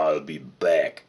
I'll be back.